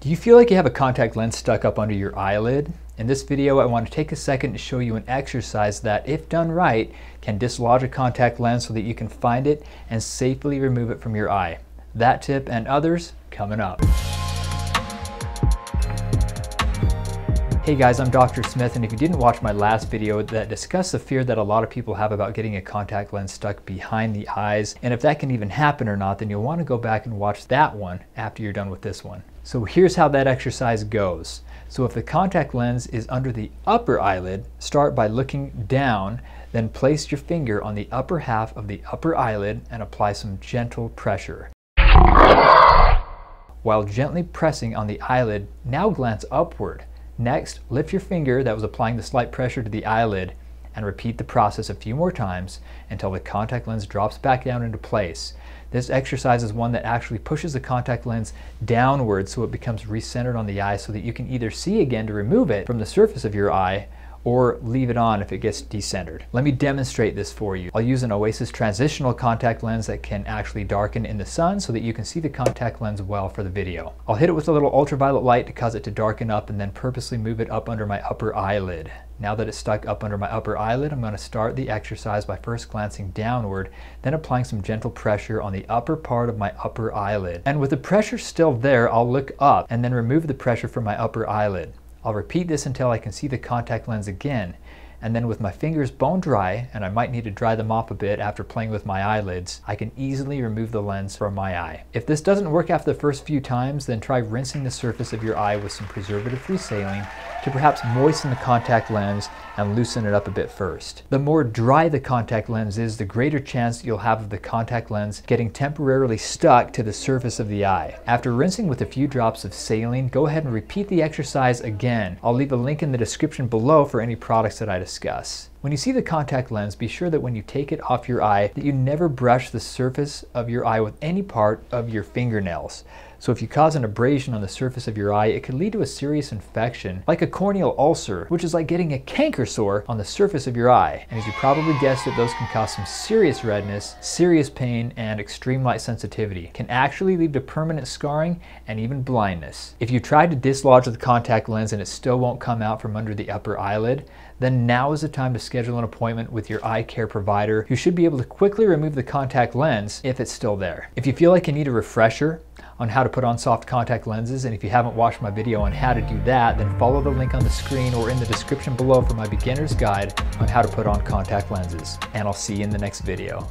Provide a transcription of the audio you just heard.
Do you feel like you have a contact lens stuck up under your eyelid? In this video, I want to take a second to show you an exercise that, if done right, can dislodge a contact lens so that you can find it and safely remove it from your eye. That tip and others coming up. Hey guys, I'm Dr. Smith, and if you didn't watch my last video that discussed the fear that a lot of people have about getting a contact lens stuck behind the eyes, and if that can even happen or not, then you'll want to go back and watch that one after you're done with this one. So here's how that exercise goes. So if the contact lens is under the upper eyelid, start by looking down, then place your finger on the upper half of the upper eyelid and apply some gentle pressure. While gently pressing on the eyelid, now glance upward. Next, lift your finger that was applying the slight pressure to the eyelid and repeat the process a few more times until the contact lens drops back down into place. This exercise is one that actually pushes the contact lens downward so it becomes recentered on the eye so that you can either see again to remove it from the surface of your eye or leave it on if it gets decentered. Let me demonstrate this for you. I'll use an Oasys transitional contact lens that can actually darken in the sun so that you can see the contact lens well for the video. I'll hit it with a little ultraviolet light to cause it to darken up and then purposely move it up under my upper eyelid. Now that it's stuck up under my upper eyelid, I'm going to start the exercise by first glancing downward, then applying some gentle pressure on the upper part of my upper eyelid. And with the pressure still there, I'll look up and then remove the pressure from my upper eyelid. I'll repeat this until I can see the contact lens again, and then with my fingers bone dry, and I might need to dry them off a bit after playing with my eyelids, I can easily remove the lens from my eye. If this doesn't work after the first few times, then try rinsing the surface of your eye with some preservative-free saline to perhaps moisten the contact lens and loosen it up a bit first. The more dry the contact lens is, the greater chance you'll have of the contact lens getting temporarily stuck to the surface of the eye. After rinsing with a few drops of saline, go ahead and repeat the exercise again. I'll leave a link in the description below for any products that I discuss. When you see the contact lens, be sure that when you take it off your eye, that you never brush the surface of your eye with any part of your fingernails. So if you cause an abrasion on the surface of your eye, it could lead to a serious infection, like a corneal ulcer, which is like getting a canker sore on the surface of your eye. And as you probably guessed it, those can cause some serious redness, serious pain, and extreme light sensitivity. can actually lead to permanent scarring and even blindness. If you try to dislodge the contact lens and it still won't come out from under the upper eyelid, then now is the time to schedule an appointment with your eye care provider who should be able to quickly remove the contact lens if it's still there. If you feel like you need a refresher, on how to put on soft contact lenses. And if you haven't watched my video on how to do that, then follow the link on the screen or in the description below for my beginner's guide on how to put on contact lenses. And I'll see you in the next video.